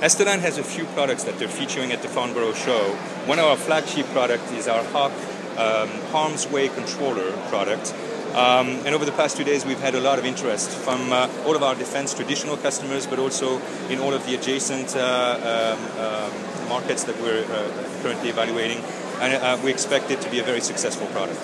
Esterline has a few products that they're featuring at the Farnborough show. One of our flagship products is our Hawk um, Harm's Way controller product. Um, and over the past two days, we've had a lot of interest from uh, all of our defense traditional customers, but also in all of the adjacent uh, um, um markets that we're uh, currently evaluating. And uh, we expect it to be a very successful product.